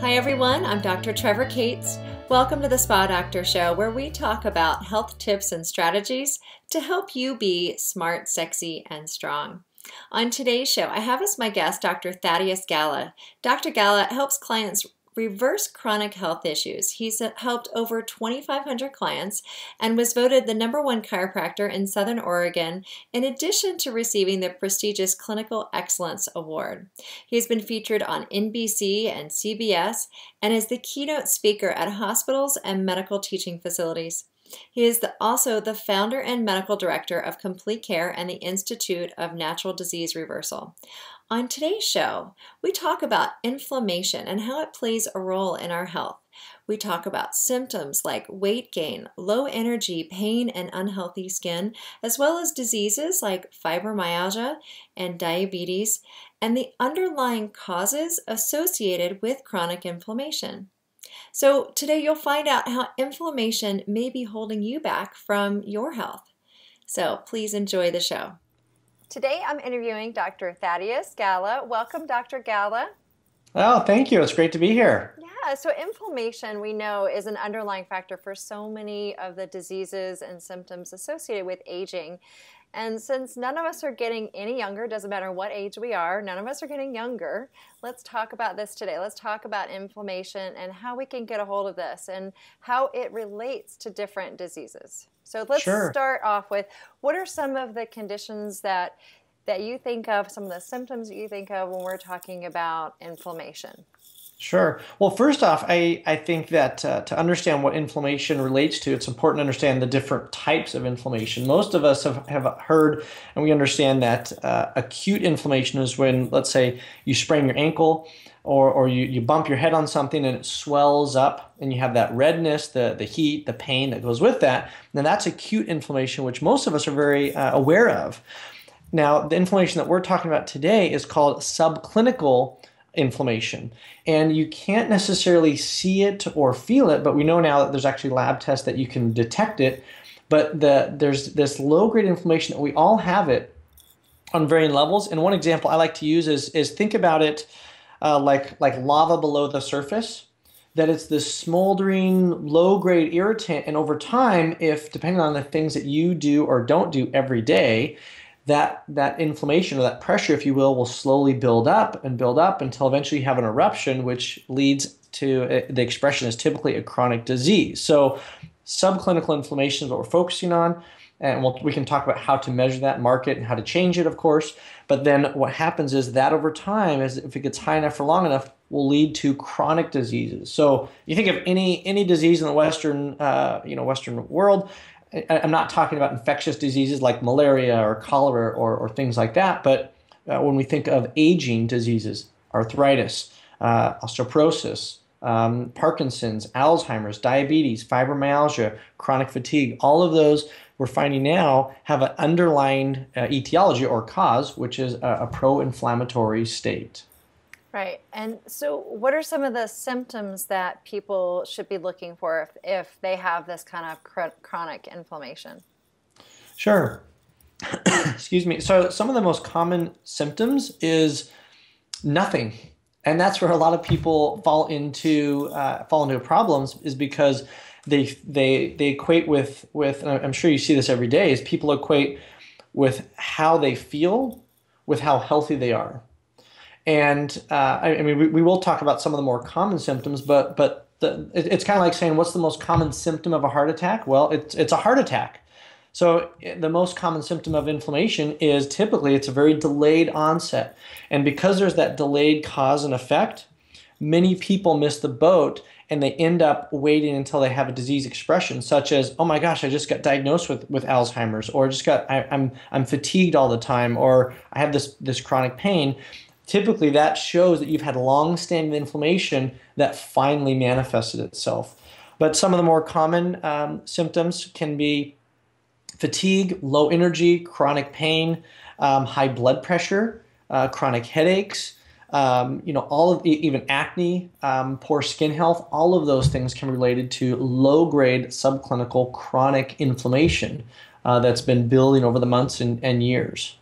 Hi, everyone. I'm Dr. Trevor Cates. Welcome to the Spa Doctor Show, where we talk about health tips and strategies to help you be smart, sexy, and strong. On today's show, I have as my guest Dr. Thaddeus Gala. Dr. Gala helps clients reverse chronic health issues. He's helped over 2,500 clients and was voted the number one chiropractor in Southern Oregon, in addition to receiving the prestigious Clinical Excellence Award. He has been featured on NBC and CBS and is the keynote speaker at hospitals and medical teaching facilities. He is the, also the founder and medical director of Complete Care and the Institute of Natural Disease Reversal. On today's show, we talk about inflammation and how it plays a role in our health. We talk about symptoms like weight gain, low energy, pain, and unhealthy skin, as well as diseases like fibromyalgia and diabetes, and the underlying causes associated with chronic inflammation. So, today you'll find out how inflammation may be holding you back from your health. So, please enjoy the show. Today I'm interviewing Dr. Thaddeus Gala. Welcome, Dr. Gala. Oh, thank you. It's great to be here. Yeah, so inflammation we know is an underlying factor for so many of the diseases and symptoms associated with aging. And since none of us are getting any younger, doesn't matter what age we are, none of us are getting younger, let's talk about this today. Let's talk about inflammation and how we can get a hold of this and how it relates to different diseases. So let's sure. start off with what are some of the conditions that that you think of, some of the symptoms that you think of when we're talking about inflammation? Sure. Well, first off, I, I think that uh, to understand what inflammation relates to, it's important to understand the different types of inflammation. Most of us have, have heard and we understand that uh, acute inflammation is when, let's say, you sprain your ankle or, or you, you bump your head on something and it swells up and you have that redness, the, the heat, the pain that goes with that. Then that's acute inflammation, which most of us are very uh, aware of. Now, the inflammation that we're talking about today is called subclinical inflammation. And you can't necessarily see it or feel it, but we know now that there's actually lab tests that you can detect it. But the, there's this low grade inflammation that we all have it on varying levels. And one example I like to use is, is think about it uh, like, like lava below the surface. That it's this smoldering, low grade irritant. And over time, if depending on the things that you do or don't do every day, that that inflammation or that pressure, if you will, will slowly build up and build up until eventually you have an eruption, which leads to uh, the expression is typically a chronic disease. So, subclinical inflammation is what we're focusing on, and we'll, we can talk about how to measure that, market and how to change it, of course. But then what happens is that over time, as if it gets high enough for long enough, will lead to chronic diseases. So you think of any any disease in the Western uh, you know Western world, I'm not talking about infectious diseases like malaria or cholera or, or things like that, but uh, when we think of aging diseases, arthritis, uh, osteoporosis, um, Parkinson's, Alzheimer's, diabetes, fibromyalgia, chronic fatigue, all of those we're finding now have an underlying uh, etiology or cause, which is a, a pro inflammatory state. Right. And so, what are some of the symptoms that people should be looking for if, if they have this kind of chronic inflammation? Sure. Excuse me. So, some of the most common symptoms is nothing. And that's where a lot of people fall into uh, fall into problems is because they they they equate with with I'm sure you see this every day is people equate with how they feel with how healthy they are. And uh, I, I, mean, we, we will talk about some of the more common symptoms, but but the, it, it's kind of like saying, what's the most common symptom of a heart attack? Well, it's it's a heart attack. So the most common symptom of inflammation is typically it's a very delayed onset, and because there's that delayed cause and effect, many people miss the boat and they end up waiting until they have a disease expression such as oh my gosh i just got diagnosed with, with alzheimer's or just got I, I'm, I'm fatigued all the time or i have this this chronic pain typically that shows that you've had long-standing inflammation that finally manifested itself. But some of the more common um, symptoms can be fatigue, low energy, chronic pain, um, high blood pressure, uh, chronic headaches, um, you know, all of even acne, um, poor skin health, all of those things can be related to low-grade subclinical chronic inflammation uh, that's been building over the months and, and years.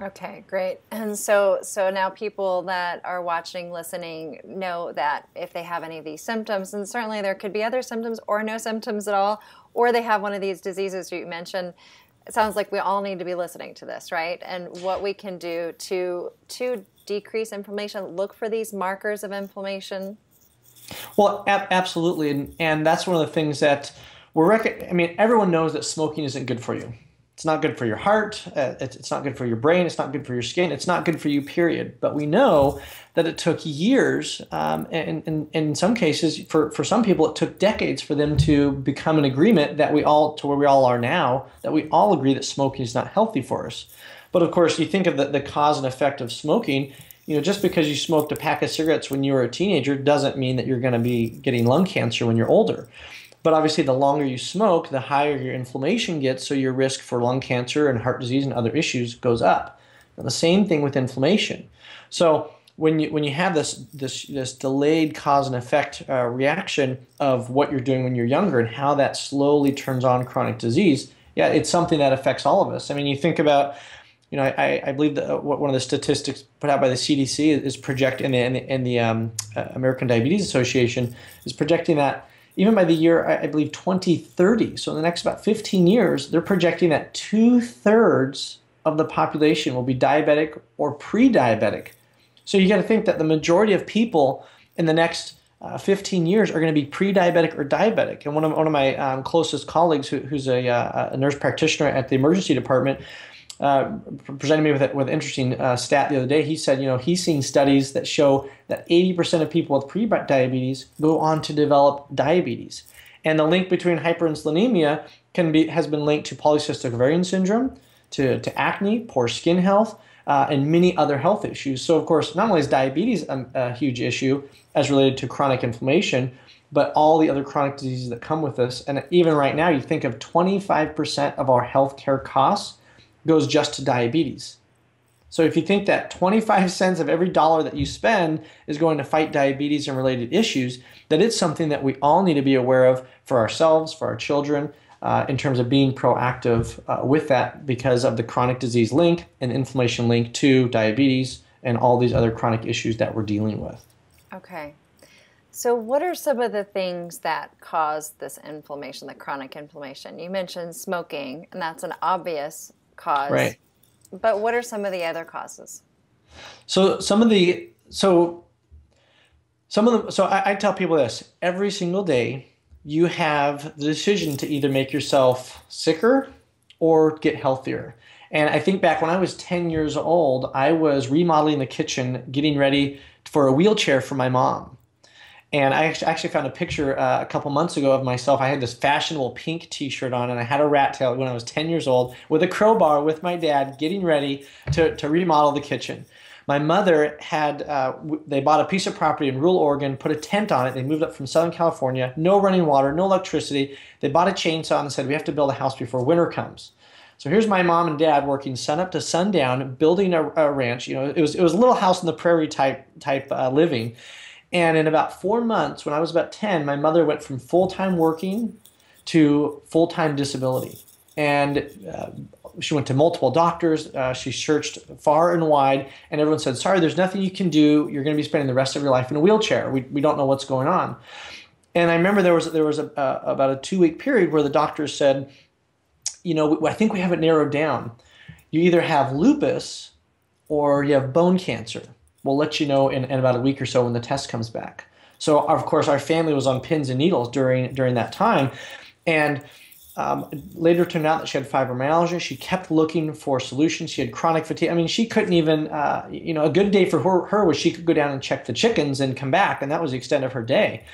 Okay, great. And so so now people that are watching, listening know that if they have any of these symptoms, and certainly there could be other symptoms or no symptoms at all, or they have one of these diseases you mentioned, it sounds like we all need to be listening to this, right? And what we can do to to decrease inflammation, look for these markers of inflammation. Well, ab- absolutely, and, and that's one of the things that we're. Rec- I mean, everyone knows that smoking isn't good for you. It's not good for your heart. Uh, it's, it's not good for your brain. It's not good for your skin. It's not good for you, period. But we know that it took years, um, and, and, and, in some cases, for, for some people, it took decades for them to become an agreement that we all, to where we all are now, that we all agree that smoking is not healthy for us. But of course, you think of the, the cause and effect of smoking. You know, just because you smoked a pack of cigarettes when you were a teenager doesn't mean that you're going to be getting lung cancer when you're older. But obviously, the longer you smoke, the higher your inflammation gets, so your risk for lung cancer and heart disease and other issues goes up. Now, the same thing with inflammation. So when you when you have this this this delayed cause and effect uh, reaction of what you're doing when you're younger and how that slowly turns on chronic disease, yeah, it's something that affects all of us. I mean, you think about you know, I, I believe that uh, one of the statistics put out by the CDC is projecting, and the, and the, um, uh, American Diabetes Association is projecting that even by the year, I believe, 2030, so in the next about 15 years, they're projecting that two thirds of the population will be diabetic or pre diabetic. So you got to think that the majority of people in the next uh, 15 years are going to be pre diabetic or diabetic. And one of, one of my um, closest colleagues, who, who's a, uh, a nurse practitioner at the emergency department, uh, presented me with, a, with an interesting uh, stat the other day. He said, you know, he's seen studies that show that 80% of people with pre-diabetes go on to develop diabetes. And the link between hyperinsulinemia can be has been linked to polycystic ovarian syndrome, to, to acne, poor skin health, uh, and many other health issues. So, of course, not only is diabetes a, a huge issue as related to chronic inflammation, but all the other chronic diseases that come with this. And even right now, you think of 25% of our healthcare costs goes just to diabetes. So if you think that 25 cents of every dollar that you spend is going to fight diabetes and related issues, that it's something that we all need to be aware of for ourselves, for our children, uh, in terms of being proactive uh, with that because of the chronic disease link and inflammation link to diabetes and all these other chronic issues that we're dealing with. Okay. So, what are some of the things that cause this inflammation, the chronic inflammation? You mentioned smoking, and that's an obvious cause. Right. But what are some of the other causes? So some of the so some of them so I, I tell people this every single day you have the decision to either make yourself sicker or get healthier. And I think back when I was 10 years old, I was remodeling the kitchen, getting ready for a wheelchair for my mom. And I actually found a picture uh, a couple months ago of myself. I had this fashionable pink T-shirt on, and I had a rat tail when I was 10 years old, with a crowbar, with my dad, getting ready to, to remodel the kitchen. My mother had uh, they bought a piece of property in rural Oregon, put a tent on it. They moved up from Southern California, no running water, no electricity. They bought a chainsaw and said, "We have to build a house before winter comes." So here's my mom and dad working sun up to sundown, building a, a ranch. You know, it was it was a little house in the prairie type type uh, living and in about four months, when I was about 10, my mother went from full time working to full time disability. And uh, she went to multiple doctors. Uh, she searched far and wide, and everyone said, Sorry, there's nothing you can do. You're going to be spending the rest of your life in a wheelchair. We, we don't know what's going on. And I remember there was, there was a, about a two week period where the doctors said, You know, I think we have it narrowed down. You either have lupus or you have bone cancer we'll let you know in, in about a week or so when the test comes back. So of course our family was on pins and needles during during that time, and um, later turned out that she had fibromyalgia. She kept looking for solutions. She had chronic fatigue. I mean, she couldn't even, uh, you know, a good day for her, her was she could go down and check the chickens and come back, and that was the extent of her day.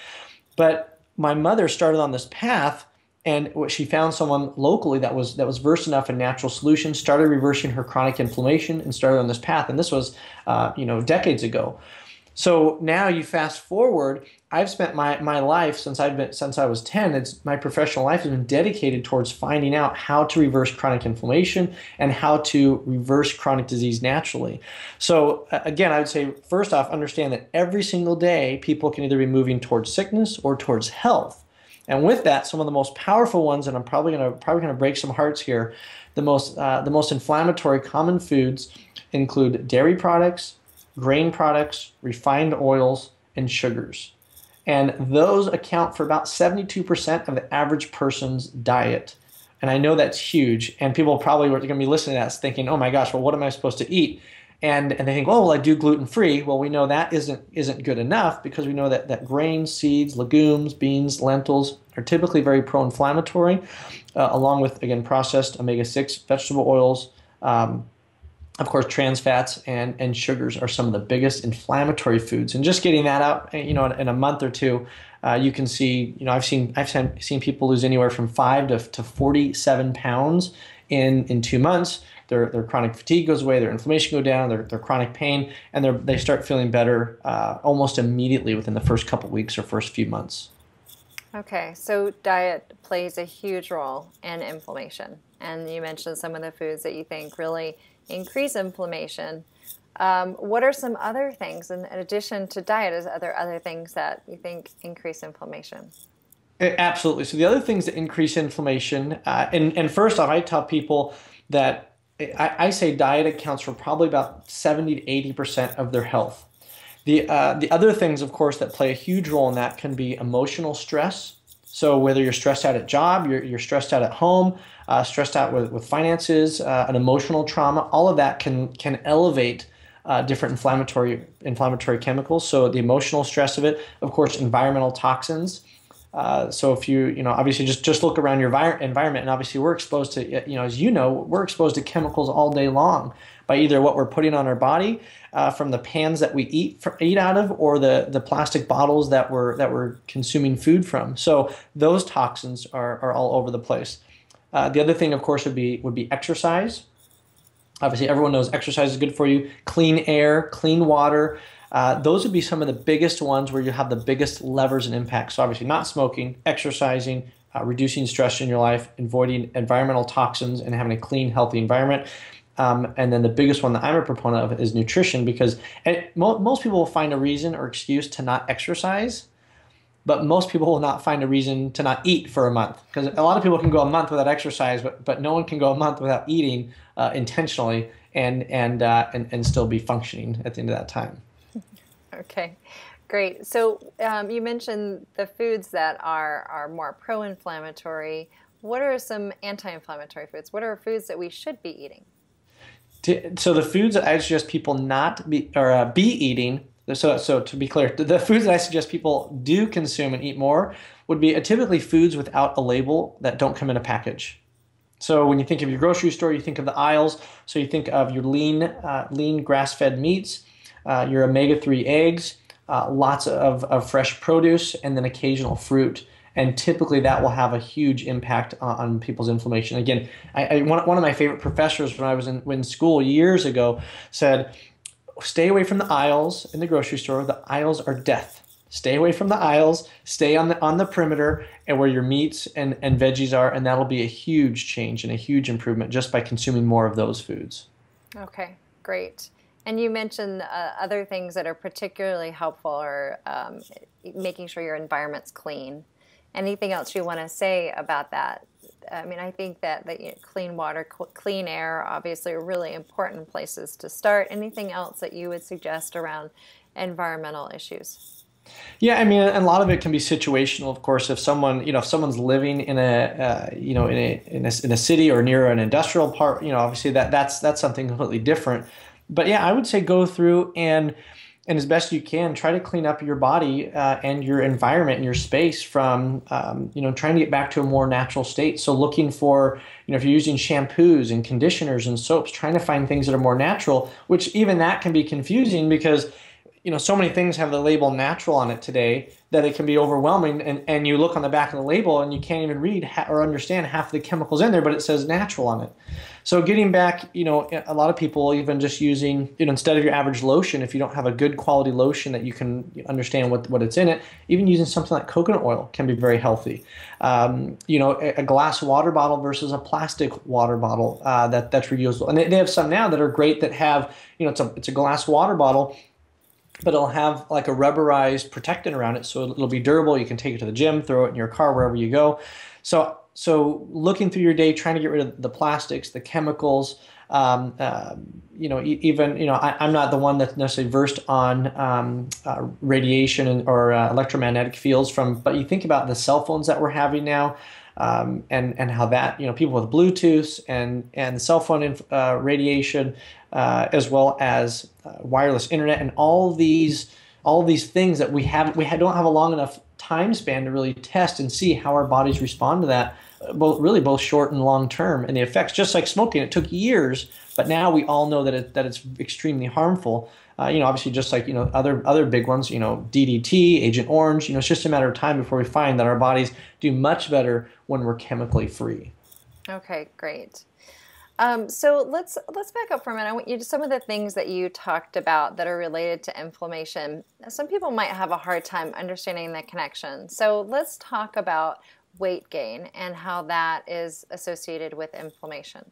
But my mother started on this path and she found someone locally that was that was versed enough in natural solutions started reversing her chronic inflammation and started on this path. And this was uh, you know decades ago. So now you fast forward i've spent my, my life since i've been since i was 10 it's my professional life has been dedicated towards finding out how to reverse chronic inflammation and how to reverse chronic disease naturally. So again i would say first off understand that every single day people can either be moving towards sickness or towards health And with that, some of the most powerful ones, and I'm probably gonna probably gonna break some hearts here. The most uh, the most inflammatory common foods include dairy products, grain products, refined oils, and sugars. And those account for about 72% of the average person's diet. And I know that's huge. And people probably are going to be listening to that thinking, oh my gosh, well, what am I supposed to eat? And, and they think, oh, well, I do gluten free. Well, we know that isn't, isn't good enough because we know that, that grains, seeds, legumes, beans, lentils are typically very pro inflammatory, uh, along with, again, processed omega 6 vegetable oils. Um, of course, trans fats and, and sugars are some of the biggest inflammatory foods. And just getting that out, you know, in, in a month or two, uh, you can see, you know, I've seen I've seen, seen people lose anywhere from five to, to 47 pounds in in two months. Their, their chronic fatigue goes away, their inflammation go down, their, their chronic pain, and they they start feeling better uh, almost immediately within the first couple weeks or first few months. Okay, so diet plays a huge role in inflammation, and you mentioned some of the foods that you think really increase inflammation. Um, what are some other things in, in addition to diet? Is are there other things that you think increase inflammation? Absolutely. So the other things that increase inflammation, uh, and and first off, I tell people that I, I, say diet accounts for probably about seventy to eighty percent of their health. The uh, the other things, of course, that play a huge role in that can be emotional stress. So whether you're stressed out at job, you're, you're stressed out at home, uh, stressed out with, with finances, uh, an emotional trauma, all of that can can elevate uh, different inflammatory inflammatory chemicals. So the emotional stress of it, of course, environmental toxins. Uh, so if you you know obviously just just look around your vi- environment, and obviously we're exposed to you know as you know we're exposed to chemicals all day long by either what we're putting on our body uh, from the pans that we eat for, eat out of, or the the plastic bottles that we're that we're consuming food from. So those toxins are are all over the place. Uh, the other thing, of course, would be would be exercise. Obviously, everyone knows exercise is good for you. Clean air, clean water. Uh, those would be some of the biggest ones where you have the biggest levers and impacts. So obviously, not smoking, exercising, uh, reducing stress in your life, avoiding environmental toxins, and having a clean, healthy environment. Um, and then the biggest one that I'm a proponent of is nutrition because mo- most people will find a reason or excuse to not exercise, but most people will not find a reason to not eat for a month because a lot of people can go a month without exercise, but, but no one can go a month without eating uh, intentionally and, and, uh, and, and still be functioning at the end of that time. Okay. Great. So um, you mentioned the foods that are, are more pro inflammatory. What are some anti inflammatory foods? What are foods that we should be eating? so the foods that I suggest people not be or uh, be eating. So, so to be clear, the foods that I suggest people do consume and eat more would be typically foods without a label that don't come in a package. So when you think of your grocery store, you think of the aisles. So you think of your lean, uh, lean grass-fed meats, uh, your omega-3 eggs, uh, lots of, of fresh produce, and then occasional fruit and typically that will have a huge impact on, on people's inflammation. Again, I, I, one, one of my favorite professors when I was in, in school years ago said, stay away from the aisles in the grocery store. The aisles are death. Stay away from the aisles, stay on the on the perimeter and where your meats and, and veggies are, and that'll be a huge change and a huge improvement just by consuming more of those foods. Okay, great. And you mentioned uh, other things that are particularly helpful or um, making sure your environment's clean anything else you want to say about that? I mean, I think that, that you know, clean water, cl- clean air, obviously, are really important places to start. Anything else that you would suggest around environmental issues? Yeah, I mean, a lot of it can be situational. Of course, if someone, you know, if someone's living in a, uh, you know, in a, in a in a city or near an industrial part, you know, obviously that that's that's something completely different. But yeah, I would say go through and and as best you can try to clean up your body uh, and your environment and your space from um, you know trying to get back to a more natural state. So looking for you know if you're using shampoos and conditioners and soaps trying to find things that are more natural which even that can be confusing because you know so many things have the label natural on it today that it can be overwhelming. And, and you look on the back of the label and you can't even read or understand half the chemicals in there but it says natural on it so getting back you know a lot of people even just using you know instead of your average lotion if you don't have a good quality lotion that you can understand what, what it's in it even using something like coconut oil can be very healthy um, you know a, a, glass water bottle versus a plastic water bottle uh, that that's reusable and they, they have some now that are great that have you know it's a, it's a glass water bottle but it'll have like a rubberized protectant around it, so it'll be durable. You can take it to the gym, throw it in your car wherever you go. So so looking through your day, trying to get rid of the plastics, the chemicals. Um, uh, you know, even you know, I, am not the one that's necessarily versed on um, uh, radiation and, or uh, electromagnetic fields from, but you think about the cell phones that we're having now um, and and how that you know people with Bluetooth and and cell phone uh, radiation, uh, as well as uh, wireless internet, and all these all these things that we have we don't have a long enough time span to really test and see how our bodies respond to that, uh, both really both short and long term, and the effects. Just like smoking, it took years, but now we all know that it that it's extremely harmful. Uh, you know, obviously, just like you know other other big ones, you know, DDT, Agent Orange. You know, it's just a matter of time before we find that our bodies do much better when we're chemically free. Okay, great. Um, so let's let's back up for a minute. I want you to some of the things that you talked about that are related to inflammation. Some people might have a hard time understanding the connection. So let's talk about weight gain and how that is associated with inflammation.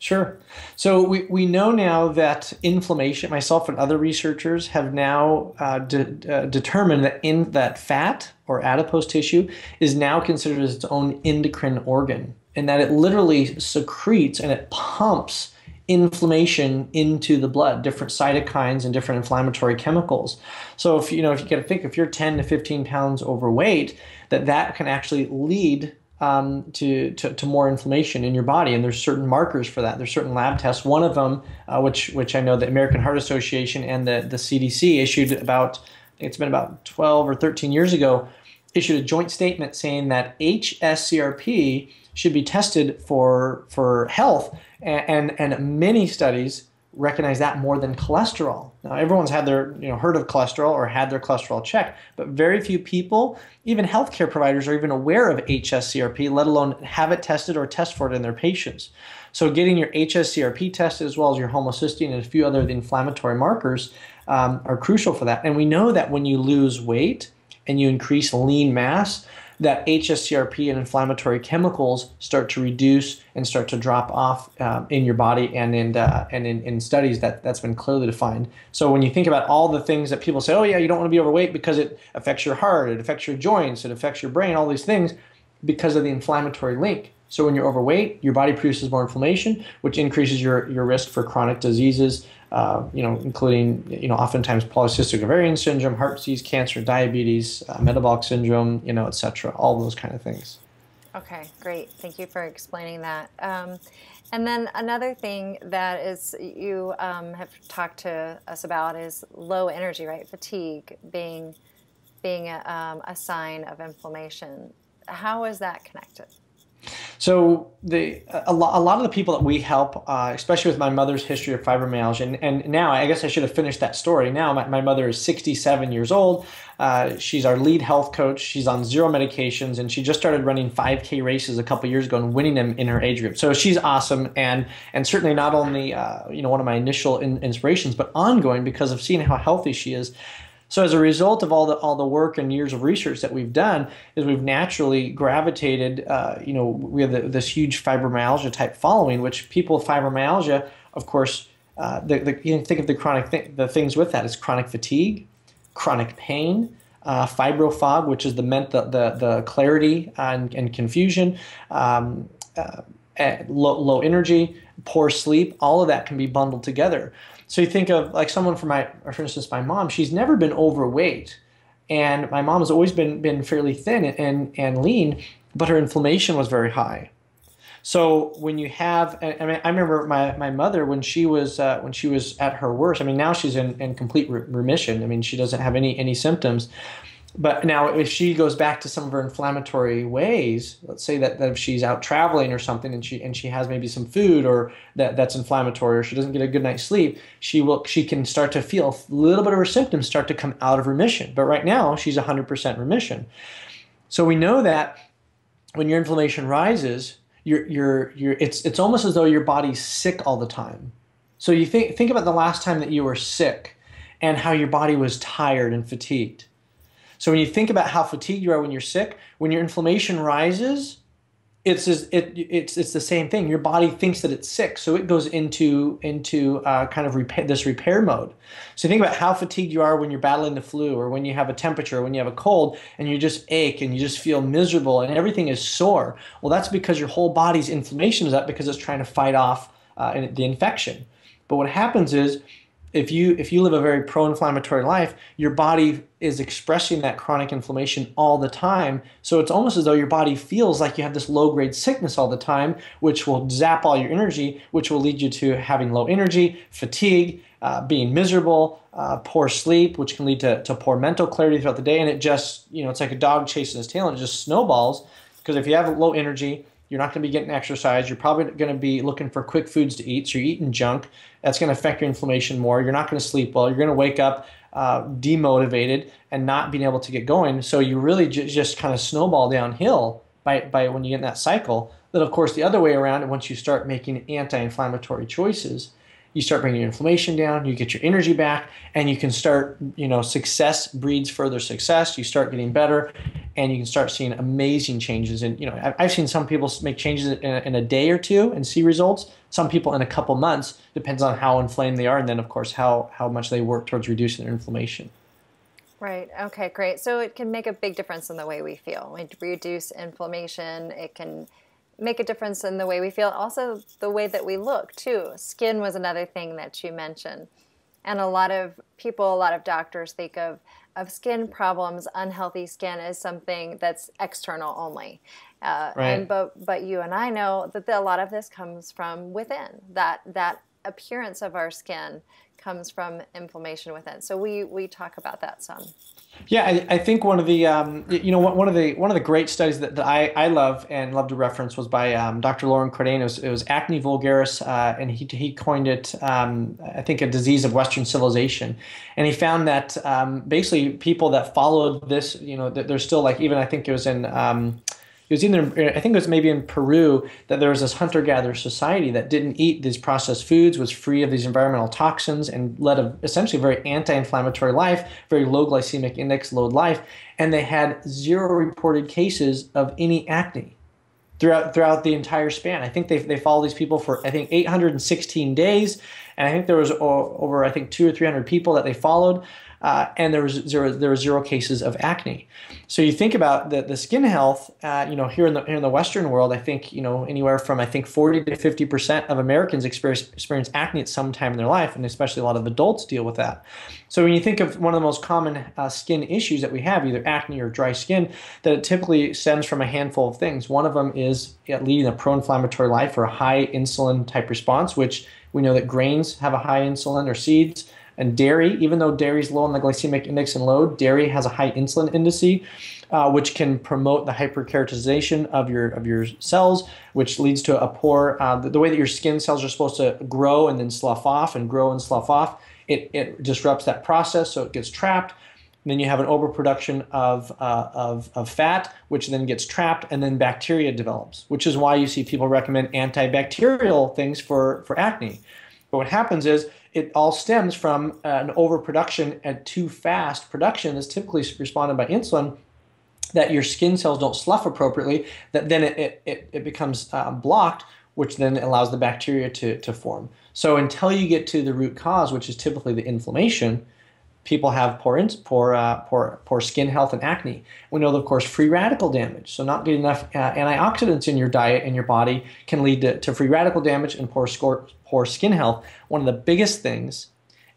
Sure. So we, we know now that inflammation, myself and other researchers have now uh, de- uh, determined that in that fat or adipose tissue is now considered as its own endocrine organ, and that it literally secretes and it pumps inflammation into the blood, different cytokines and different inflammatory chemicals. So if you know if you to think if you're 10 to 15 pounds overweight, that that can actually lead um, to, to, to, more inflammation in your body. And there's certain markers for that. There's certain lab tests. One of them, uh, which which I know the American Heart Association and the, the CDC issued about, it's been about 12 or 13 years ago, issued a joint statement saying that HSCRP should be tested for for health. And, and, and many studies recognize that more than cholesterol. Now, everyone's had their, you know, heard of cholesterol or had their cholesterol checked, but very few people, even healthcare providers, are even aware of HSCRP, let alone have it tested or test for it in their patients. So, getting your HSCRP tested as well as your homocysteine and a few other inflammatory markers um, are crucial for that. And we know that when you lose weight and you increase lean mass, that HSCRP and inflammatory chemicals start to reduce and start to drop off um, in your body and in uh, and in, in studies that that's been clearly defined. So when you think about all the things that people say, oh yeah, you don't want to be overweight because it affects your heart, it affects your joints, it affects your brain, all these things because of the inflammatory link. So when you're overweight, your body produces more inflammation, which increases your, your risk for chronic diseases, uh, you know, including, you know, oftentimes polycystic ovarian syndrome, heart disease, cancer, diabetes, uh, metabolic syndrome, you know, et cetera, all those kind of things. Okay, great. Thank you for explaining that. Um, and then another thing that is you um, have talked to us about is low energy, right? Fatigue being being a, um, a sign of inflammation. How is that connected? So the a, lot, a lot of the people that we help, uh, especially with my mother's history of fibromyalgia, and, and now I guess I should have finished that story. Now my, my mother is 67 years old. Uh, she's our lead health coach. She's on zero medications, and she just started running 5K races a couple years ago and winning them in her age group. So she's awesome, and and certainly not only uh, you know one of my initial in, inspirations, but ongoing because of seeing how healthy she is. So as a result of all the all the work and years of research that we've done, is we've naturally gravitated. Uh, you know, we have the, this huge fibromyalgia type following, which people with fibromyalgia, of course, uh, the, the, you think of the chronic th- the things with that is chronic fatigue, chronic pain. Uh, fibrofog, which is the meant the, the, the clarity and, and confusion, um, uh, low, low energy, poor sleep, all of that can be bundled together. So you think of like someone for my, for instance, my mom. She's never been overweight, and my mom has always been been fairly thin and and lean, but her inflammation was very high. So when you have, I mean, I remember my, my mother when she was uh, when she was at her worst. I mean, now she's in, in complete re- remission. I mean, she doesn't have any any symptoms, but now if she goes back to some of her inflammatory ways let's say that, that if she's out traveling or something and she and she has maybe some food or that that's inflammatory or she doesn't get a good night's sleep she will she can start to feel a little bit of her symptoms start to come out of remission. But right now she's 100% remission. So we know that when your inflammation rises you're, you're, you're, it's, it's almost as though your body's sick all the time. So you think, think about the last time that you were sick and how your body was tired and fatigued so when you think about how fatigued you are when you're sick, when your inflammation rises, it's it, it's it's the same thing. Your body thinks that it's sick, so it goes into into uh, kind of repair, this repair mode. So think about how fatigued you are when you're battling the flu, or when you have a temperature, or when you have a cold, and you just ache and you just feel miserable, and everything is sore. Well, that's because your whole body's inflammation is up because it's trying to fight off uh, the infection. But what happens is if you if you live a very pro-inflammatory life your body is expressing that chronic inflammation all the time. So it's almost as though your body feels like you have this low grade sickness all the time which will zap all your energy which will lead you to having low energy fatigue uh, being miserable uh, poor sleep which can lead to, to poor mental clarity throughout the day. And it just you know it's like a dog chasing his tail and it just snowballs. Because if you have low energy you're not going to be getting exercise. You're probably going to be looking for quick foods to eat. So you're eating junk. That's going to affect your inflammation more. You're not going to sleep well. You're going to wake up uh, demotivated and not being able to get going. So you really just kind of snowball downhill by, by when you get in that cycle. Then, of course, the other way around, once you start making anti inflammatory choices, you start bringing your inflammation down, you get your energy back, and you can start, you know, success breeds further success. You start getting better, and you can start seeing amazing changes. And, you know, I've seen some people make changes in a, in a day or two and see results. Some people in a couple months, depends on how inflamed they are, and then, of course, how, how much they work towards reducing their inflammation. Right. Okay, great. So it can make a big difference in the way we feel. We reduce inflammation. It can make a difference in the way we feel, also the way that we look too. Skin was another thing that you mentioned. And a lot of people, a lot of doctors think of, of skin problems, unhealthy skin as something that's external only. Uh, right. And but but you and I know that the, a lot of this comes from within. That that appearance of our skin comes from inflammation within. So we we talk about that some. Yeah, I, I, think one of the um, you know one of the one of the great studies that, that I, I love and love to reference was by um, Dr. Loren Cordain. It was, it was acne vulgaris, uh, and he he coined it um, I think a disease of Western civilization, and he found that um, basically people that followed this you know there's still like even I think it was in um, it was either uh, I think it was maybe in Peru that there was this hunter gatherer society that didn't eat these processed foods, was free of these environmental toxins, and led a essentially very anti-inflammatory life, very low glycemic index load life, and they had zero reported cases of any acne throughout throughout the entire span. I think they they followed these people for I think 816 days, and I think there was over I think two or three hundred people that they followed uh, and there was zero there were zero cases of acne. So you think about the, the skin health, uh, you know, here in the here in the Western world, I think you know anywhere from I think 40 to 50 percent of Americans experience experience acne at some time in their life, and especially a lot of adults deal with that. So when you think of one of the most common uh, skin issues that we have, either acne or dry skin, that it typically stems from a handful of things. One of them is leading a pro-inflammatory life or a high insulin type response, which we know that grains have a high insulin or seeds. And dairy, even though dairy is low on the glycemic index and load, dairy has a high insulin indice, uh, which can promote the hyperkeratinization of your of your cells, which leads to a poor uh, the, the, way that your skin cells are supposed to grow and then slough off and grow and slough off. It, it disrupts that process, so it gets trapped. And then you have an overproduction of, uh, of, of fat, which then gets trapped, and then bacteria develops, which is why you see people recommend antibacterial things for, for acne. But what happens is it all stems from an overproduction and too fast production is typically responded by insulin that your skin cells don't slough appropriately that then it, it, it becomes uh, blocked which then allows the bacteria to, to form. So until you get to the root cause which is typically the inflammation people have poor, poor, uh, poor, poor skin health and acne. We know of course, free radical damage. So not getting enough uh, antioxidants in your diet and your body can lead to, to free radical damage and poor, score, poor skin health. One of the biggest things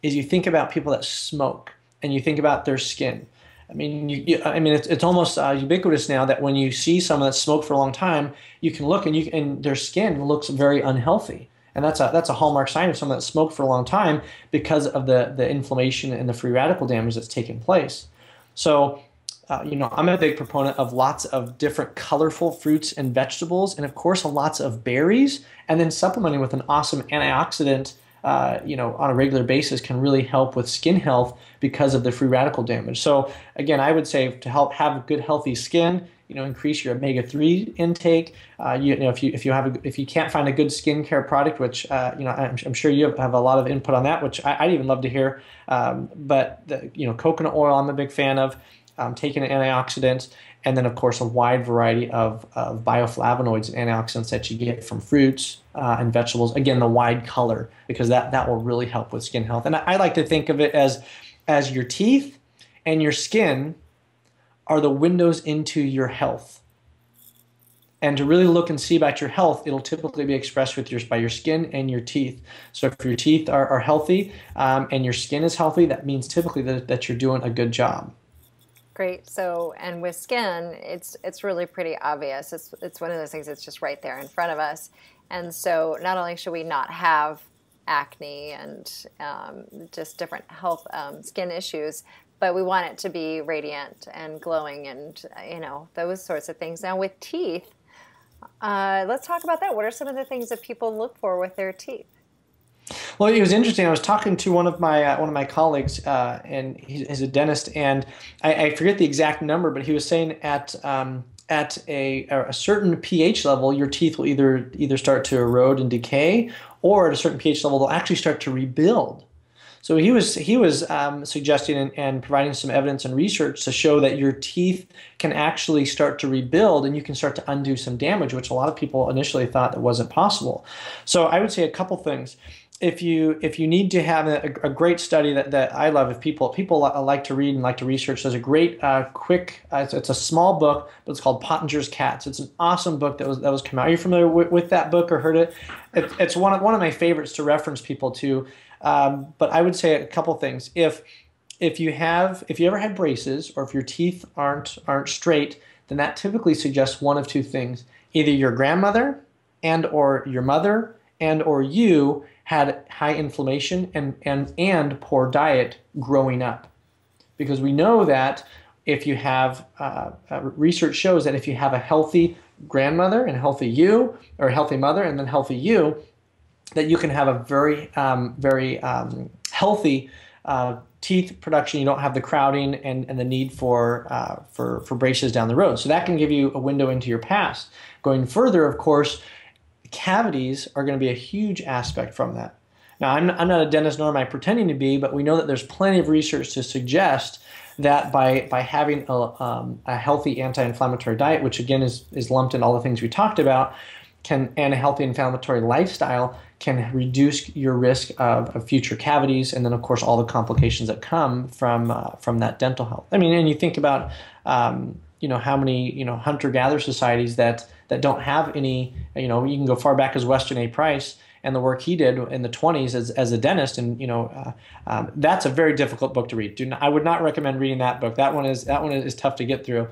is you think about people that smoke and you think about their skin. I mean, you, you, I mean, it's, it's almost uh, ubiquitous now that when you see someone that smoked for a long time, you can look and you and their skin looks very unhealthy and that's a that's a hallmark sign of someone that smoked for a long time because of the the inflammation and the free radical damage that's taken place. So, uh, you know, I'm a big proponent of lots of different colorful fruits and vegetables, and of course, lots of berries, and then supplementing with an awesome antioxidant. Uh, you know, on a regular basis can really help with skin health because of the free radical damage. So again, I would say to help have good healthy skin, you know increase your omega three intake. Uh, you, you, know if you if you have a, if you can't find a good skincare product, which uh, you know I'm, I'm, sure you have a lot of input on that, which I, would even love to hear. Um, but the, you know coconut oil, I'm a big fan of. Um, taking antioxidants, and then of course a wide variety of, of bioflavonoids and antioxidants that you get from fruits uh, and vegetables. Again, the wide color because that that will really help with skin health. And I, I like to think of it as as your teeth and your skin are the windows into your health. And to really look and see about your health, it'll typically be expressed with your by your skin and your teeth. So if your teeth are, are healthy um, and your skin is healthy, that means typically that, that you're doing a good job. Great. So, and with skin, it's it's really pretty obvious. It's it's one of those things that's just right there in front of us. And so, not only should we not have acne and um, just different health um, skin issues, but we want it to be radiant and glowing and you know those sorts of things. Now, with teeth, uh, let's talk about that. What are some of the things that people look for with their teeth? Well, it was interesting. I was talking to one of my uh, one of my colleagues, uh, and he's a dentist, and I, I, forget the exact number, but he was saying at um, at a, a certain pH level, your teeth will either either start to erode and decay, or at a certain pH level, they'll actually start to rebuild. So he was he was um, suggesting and, and, providing some evidence and research to show that your teeth can actually start to rebuild and you can start to undo some damage, which a lot of people initially thought that wasn't possible. So I would say a couple things if you if you need to have a, a, great study that, that I love, if people people like to read and like to research, there's a great uh, quick. Uh, it's, a small book, but it's called Pottenger's Cats. It's an awesome book that was that was come out. Are you familiar with, with that book or heard it? it? It's one of one of my favorites to reference people to. Um, but I would say a couple things. If if you have if you ever had braces or if your teeth aren't aren't straight, then that typically suggests one of two things: either your grandmother and or your mother and or you had high inflammation and, and, and poor diet growing up. Because we know that if you have, uh, uh, research shows that if you have a healthy grandmother and healthy you, or healthy mother and then healthy you, that you can have a very, um, very um, healthy uh, teeth production. You don't have the crowding and, and the need for, uh, for, for braces down the road. So that can give you a window into your past. Going further, of course, cavities are going to be a huge aspect from that. Now, I'm, I'm not a dentist nor am I pretending to be, but we know that there's plenty of research to suggest that by, by having a, um, a healthy anti-inflammatory diet, which again is, is lumped in all the things we talked about, can and a healthy inflammatory lifestyle can reduce your risk of, of, future cavities, and then of course all the complications that come from uh, from that dental health. I mean, and you think about um, you know how many you know hunter-gatherer societies that that don't have any, you know, you can go far back as Weston A. Price and the work he did in the 20s as, as a dentist. And, you know, uh, um, that's a very difficult book to read. Do not, I would not recommend reading that book. That one is, that one is tough to get through.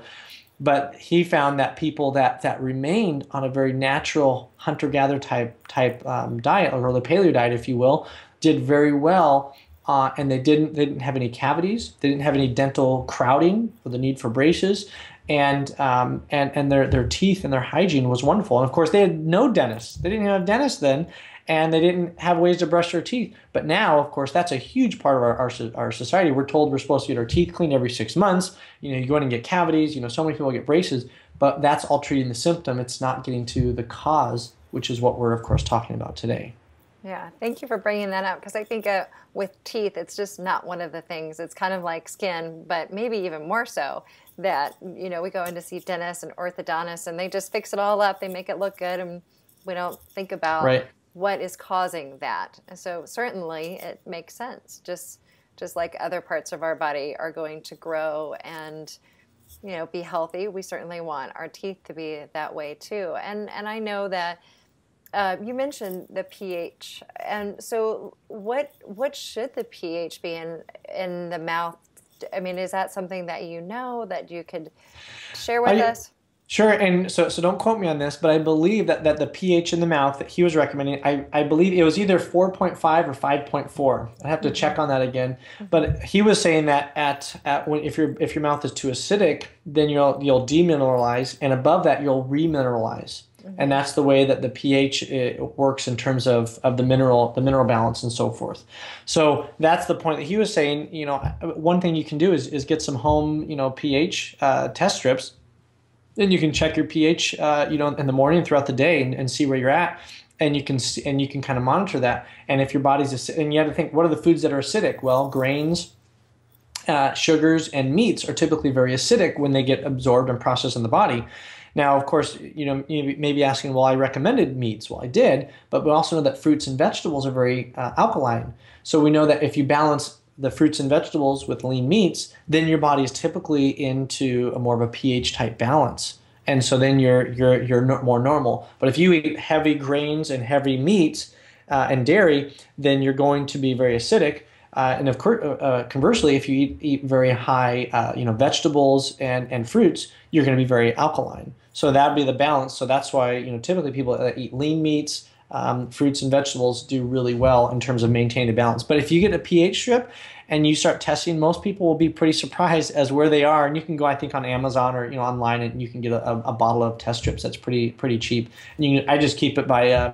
But he found that people that, that remained on a very natural hunter-gatherer type, type um, diet, or the paleo diet, if you will, did very well uh, and they didn't they didn't have any cavities. They didn't have any dental crowding or the need for braces and um, and and their their teeth and their hygiene was wonderful. And of course, they had no dentists. They didn't have dentists then, and they didn't have ways to brush their teeth. But now, of course, that's a huge part of our, our, our society. We're told we're supposed to get our teeth cleaned every six months. You know, you go in and get cavities. You know, so many people get braces, but that's all treating the symptom. It's not getting to the cause, which is what we're of course talking about today. Yeah, thank you for bringing that up because I think uh, with teeth, it's just not one of the things. It's kind of like skin, but maybe even more so that, you know, we go in to see dentists and orthodontists and they just fix it all up, they make it look good, and we don't think about right. What is causing that. So certainly it makes sense. Just just like other parts of our body are going to grow and you know be healthy, we certainly want our teeth to be that way too. And and I know that uh, you mentioned the pH, and so what what should the pH be in in the mouth? I mean, is that something that you know that you could share with I, us? Sure, and so so don't quote me on this, but I believe that, that the pH in the mouth that he was recommending, I, I believe it was either 4.5 or 5.4. I have to mm-hmm. check on that again. Mm-hmm. But he was saying that at, at when if your if your mouth is too acidic, then you'll you'll demineralize, and above that you'll remineralize. Mm-hmm. And that's the way that the pH uh, works in terms of, of the mineral the mineral balance and so forth. So that's the point that he was saying. You know, one thing you can do is, is get some home you know pH uh, test strips, and you can check your pH uh, you know in the morning throughout the day and, and see where you're at. And you can and you can kind of monitor that. And if your body's acidic, and you have to think, what are the foods that are acidic? Well, grains, uh, sugars and meats are typically very acidic when they get absorbed and processed in the body. Now, of course, you know, you may be asking, well, I recommended meats. Well, I did, but we also know that fruits and vegetables are very uh, alkaline. So we know that if you balance the fruits and vegetables with lean meats, then your body is typically into a more of a pH type balance. And so then you're you're you're no, more normal. But if you eat heavy grains and heavy meats uh, and dairy, then you're going to be very acidic. Uh, and of course, uh, uh, conversely, if you eat, eat very high, uh, you know, vegetables and, and fruits, you're going to be very alkaline. So that'd be the balance. So that's why you know typically people that eat lean meats, um, fruits and vegetables do really well in terms of maintaining a balance. But if you get a pH strip and you start testing, most people will be pretty surprised as where they are. And you can go, I think, on Amazon or you know online, and you can get a, a bottle of test strips that's pretty pretty cheap. And you can, I just keep it by. Uh,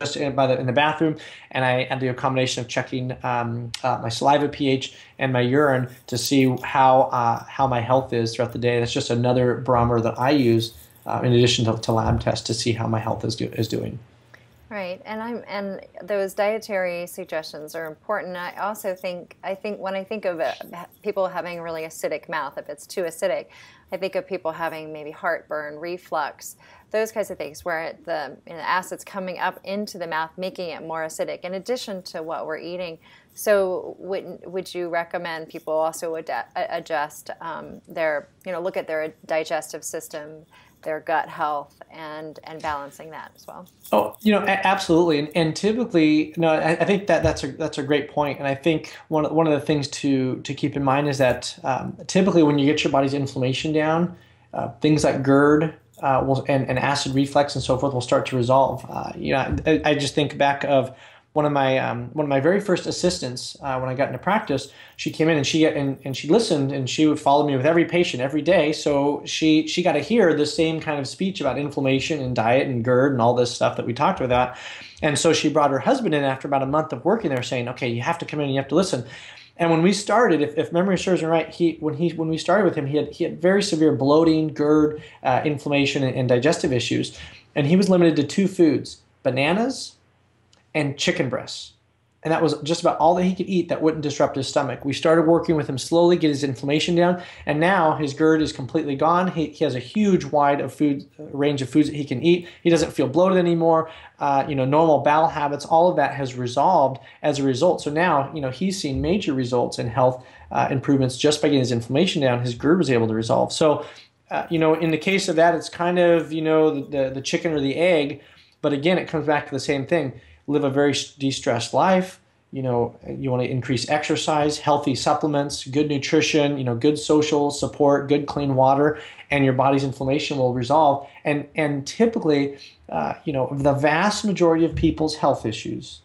just by the, in the bathroom, and I, I do a combination of checking um, uh, my saliva pH and my urine to see how uh, how my health is throughout the day. That's just another barometer that I use uh, in addition to, to lab tests to see how my health is do, is doing. Right, and I'm and those dietary suggestions are important. I also think I think when I think of it, people having a really acidic mouth, if it's too acidic, I think of people having maybe heartburn, reflux, those kinds of things, where the you know, acid's coming up into the mouth, making it more acidic. In addition to what we're eating, so would would you recommend people also ad- adjust um, their you know look at their digestive system? Their gut health and and balancing that as well. Oh, you know, absolutely, and, and typically, no, I, I, think that that's a that's a great point, and I think one one of the things to to keep in mind is that um, typically when you get your body's inflammation down, uh, things like GERD. Uh, will, and, and acid reflux and so forth will start to resolve. Uh, you know, I, I just think back of one of my um, one of my very first assistants uh, when I got into practice, she came in and she and, and she listened and she would follow me with every patient every day. So she she got to hear the same kind of speech about inflammation and diet and GERD and all this stuff that we talked about. And so she brought her husband in after about a month of working there, saying, "Okay, you have to come in and you have to listen." And when we started, if, if memory serves me right, he when he when we started with him, he had he had very severe bloating, GERD, uh, inflammation, and, and digestive issues, and he was limited to two foods: bananas and chicken breasts. And that was just about all that he could eat that wouldn't disrupt his stomach. We started working with him slowly, get his inflammation down, and now his GERD is completely gone. He, he has a huge wide of food range of foods that he can eat. He doesn't feel bloated anymore. Uh, you know, normal bowel habits, all of that has resolved as a result. So now, you know, he's seen major results in health uh, improvements just by getting his inflammation down. His GERD was able to resolve. So, uh, you know, in the case of that, it's kind of you know the, the chicken or the egg. But again, it comes back to the same thing live a very de-stressed life you know you want to increase exercise healthy supplements good nutrition you know good social support good clean water and your body's inflammation will resolve. And and typically uh, you know the vast majority of people's health issues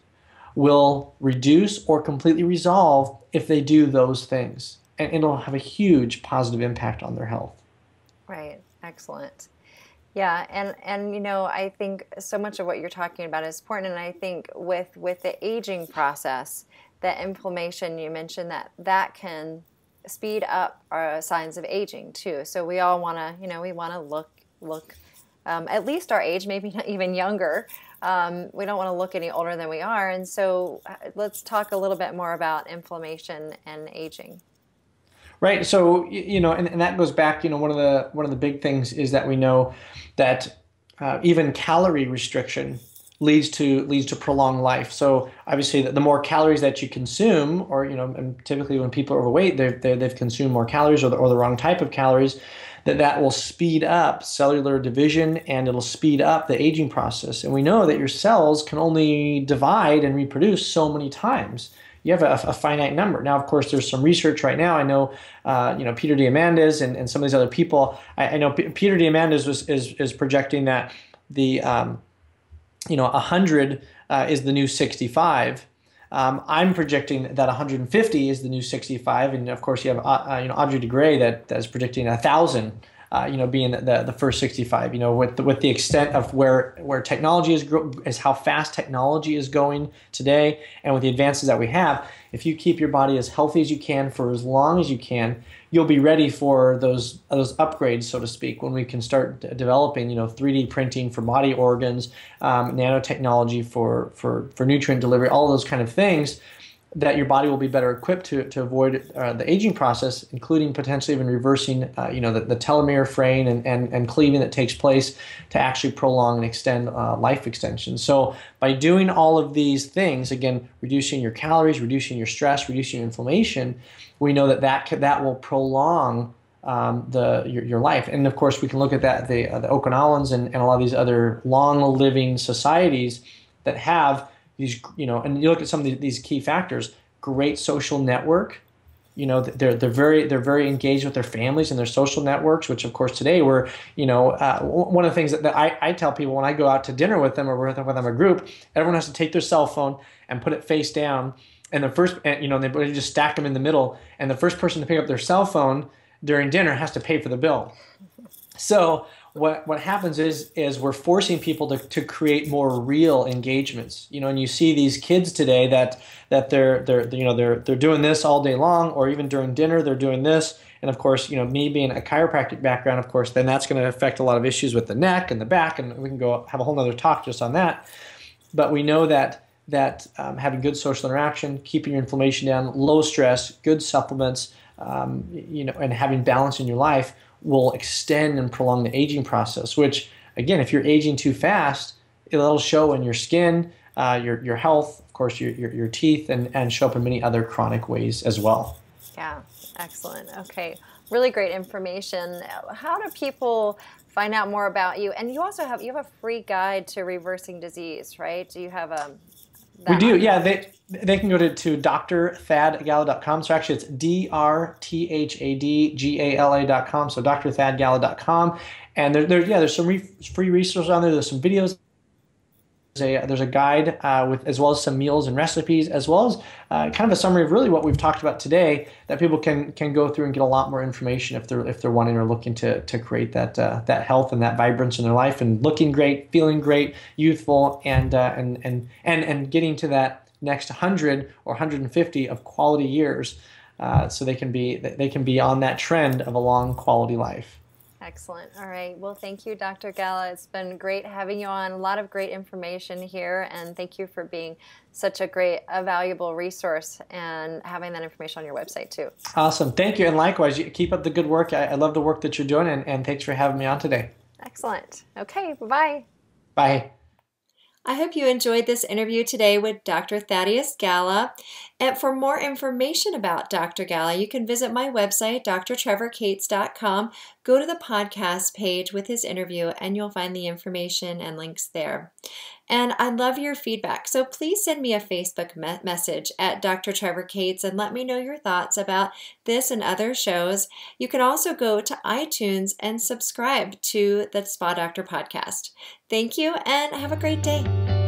will reduce or completely resolve if they do those things and it'll have a huge positive impact on their health. Right. Excellent yeah, and and you know, I think so much of what you're talking about is important, and I think with with the aging process, the inflammation you mentioned that that can speed up our signs of aging too. So we all want to, you know, we want to look look um, at least our age, maybe not even younger. Um, we don't want to look any older than we are, and so uh, let's talk a little bit more about inflammation and aging. Right. So you know, and, and that goes back. You know, one of the one of the big things is that we know that uh, even calorie restriction leads to leads to prolonged life. So obviously, the, the more calories that you consume, or you know, and typically when people are overweight, they've they've consumed more calories or the, or the wrong type of calories. That that will speed up cellular division and it'll speed up the aging process. And we know that your cells can only divide and reproduce so many times you have a, a, finite number. Now, of course, there's some research right now. I know, uh, you know, Peter Diamandis and, and some of these other people. I, I know P- Peter Diamandis was, is, is projecting that the, um, you know, 100 uh, is the new 65. Um, I'm projecting that 150 is the new 65, and of course you have uh, uh you know Aubrey de Grey that that's predicting a thousand uh, you know, being the, the first 65, you know, with the, with the extent of where where technology is is how fast technology is going today, and with the advances that we have, if you keep your body as healthy as you can for as long as you can, you'll be ready for those those upgrades, so to speak, when we can start developing, you know, 3D printing for body organs, um, nanotechnology for for for nutrient delivery, all those kind of things that your body will be better equipped to, to avoid uh, the aging process, including potentially even reversing, uh, you know, the, the telomere fraying and, and, and cleaving that takes place to actually prolong and extend uh, life extension. So by doing all of these things, again, reducing your calories, reducing your stress, reducing inflammation, we know that that, that will prolong um, the your, your, life. And of course, we can look at that the, uh, the Okinawans and, and a lot of these other long living societies that have these, you know, and you look at some of these key factors, great social network. You know, they're they're very they're very engaged with their families and their social networks, which of course today we're you know uh, one of the things that, that I, I tell people when I go out to dinner with them or with, with them a group, everyone has to take their cell phone and put it face down, and the first you know they just stack them in the middle, and the first person to pick up their cell phone during dinner has to pay for the bill. So what what happens is is we're forcing people to, to create more real engagements. You know and you see these kids today that that they're they're you know they're they're doing this all day long or even during dinner they're doing this. And of course you know me being a chiropractic background of course then that's going to affect a lot of issues with the neck and the back and we can go have a whole nother talk just on that. But we know that that um, having good social interaction keeping your inflammation down low stress good supplements um, you know and having balance in your life will extend and prolong the aging process, which, again, if you're aging too fast, it'll show in your skin, uh, your, your health, of course, your, your, your teeth, and, and show up in many other chronic ways as well. Yeah, excellent. Okay, really great information. How do people find out more about you? And you also have you have a free guide to reversing disease, right? Do you have a we do, yeah. They they can go to, to drthadgala.com. So actually, it's D R T H A D G A L A.com. So drthadgala.com. And there, there, yeah, there's some re- free resources on there. There's some videos a, there's a guide uh, with as well as some meals and recipes, as well as uh, kind of a summary of really what we've talked about today that people can can go through and get a lot more information if they're if they're wanting or looking to to create that uh, that health and that vibrance in their life and looking great, feeling great, youthful, and uh, and and and and getting to that next 100 or 150 of quality years, uh, so they can be they can be on that trend of a long quality life. Excellent. All right. Well, thank you, Dr. Gala. It's been great having you on. A lot of great information here, and thank you for being such a great, a valuable resource and having that information on your website too. Awesome. Thank you. And likewise, keep up the good work. I, I love the work that you're doing, and, and thanks for having me on today. Excellent. Okay. Bye-bye. Bye. I hope you enjoyed this interview today with Dr. Thaddeus Gala. And for more information about Dr. Gala, you can visit my website, drtrevorcates.com. Go to the podcast page with his interview, and you'll find the information and links there. And I love your feedback. So please send me a Facebook me- message at Dr. Trevor Cates and let me know your thoughts about this and other shows. You can also go to iTunes and subscribe to the Spa Doctor podcast. Thank you and have a great day.